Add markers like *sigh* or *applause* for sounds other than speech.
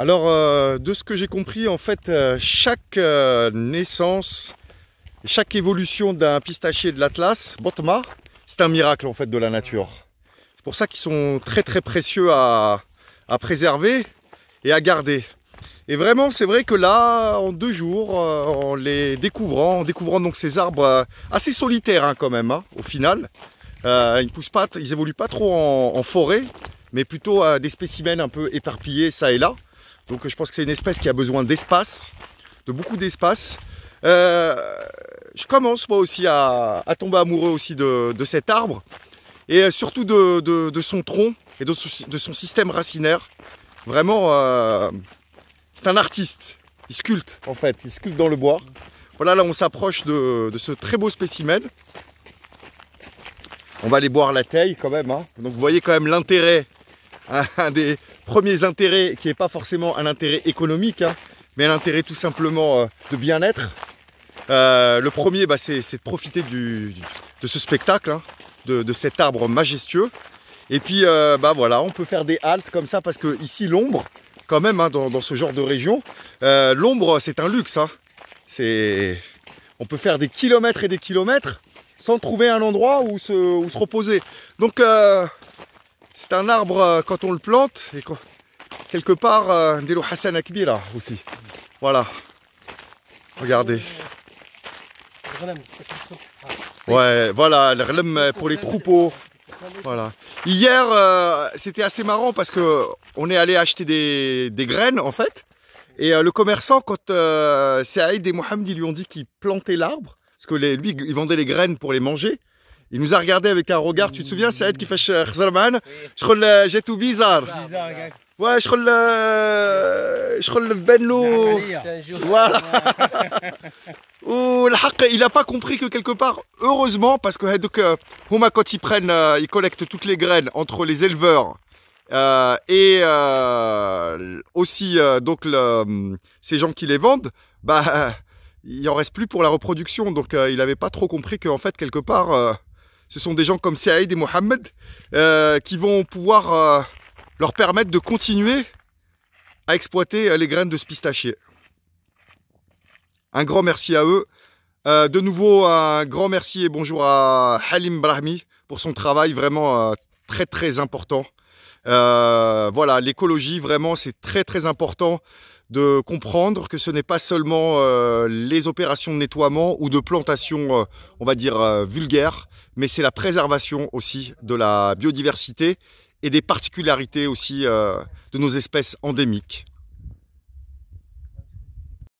Alors, euh, de ce que j'ai compris, en fait, euh, chaque euh, naissance, chaque évolution d'un pistachier de l'Atlas, Botma, c'est un miracle en fait de la nature. C'est pour ça qu'ils sont très très précieux à, préserver et à garder. Et vraiment, c'est vrai que là, en deux jours, en les découvrant, en découvrant donc ces arbres assez solitaires hein, quand même, hein, au final, ils poussent pas, ils évoluent pas trop en forêt, mais plutôt à des spécimens un peu éparpillés ça et là. Donc je pense que c'est une espèce qui a besoin d'espace, de beaucoup d'espace. Euh, je commence moi aussi à, tomber amoureux aussi de, cet arbre et surtout de, son tronc et de, son système racinaire. Vraiment, euh, c'est un artiste. Il sculpte en fait, il sculpte dans le bois. Voilà, là on s'approche de, ce très beau spécimen. On va aller boire la taille quand même. Hein. Donc vous voyez quand même l'intérêt, *laughs* un des premiers intérêts qui n'est pas forcément un intérêt économique, hein, mais un intérêt tout simplement euh, de bien-être. Euh, le premier, bah, c'est de profiter de ce spectacle, hein, de, cet arbre majestueux. Et puis, euh, bah voilà, on peut faire des haltes comme ça parce que ici, l'ombre, quand même, hein, dans, ce genre de région, l'ombre, c'est un luxe. On peut faire des kilomètres et des kilomètres sans trouver un endroit où se, où se reposer. Donc, c'est un arbre euh, quand on le plante et quelque part euh, Ndelo Hassan là aussi. Voilà. Regardez. Ouais, voilà, le pour les troupeaux. Voilà. Hier, euh, c'était assez marrant parce que on est allé acheter des, graines en fait. Et le commerçant, quand Saïd et Mohamed lui ont dit qu'ils plantaient l'arbre, parce que lui, il vendait les graines pour les manger, il nous a regardé avec un regard, tu te souviens, Saïd qui fait Khzarman Je crois j'ai tout bizarre. Ouais, je crois. Je crois le Benlo. Voilà. *laughs* il n'a pas compris que quelque part, heureusement, parce que euh, Huma, quand ils prennent, euh, ils collectent toutes les graines entre les éleveurs euh, et aussi donc ces gens qui les vendent, bah *laughs* il en reste plus pour la reproduction. Donc il n'avait pas trop compris qu'en fait quelque part ce sont des gens comme Saïd et Mohamed euh, qui vont pouvoir euh, leur permettre de continuer à exploiter euh, les graines de ce pistachier. Un grand merci à eux. de nouveau, un grand merci et bonjour à Halim Brahmi pour son travail vraiment très très important. voilà, l'écologie, vraiment, c'est très très important de comprendre que ce n'est pas seulement les opérations de nettoiement ou de plantation, on va dire, vulgaires, mais c'est la préservation aussi de la biodiversité et des particularités aussi euh, de nos espèces endémiques.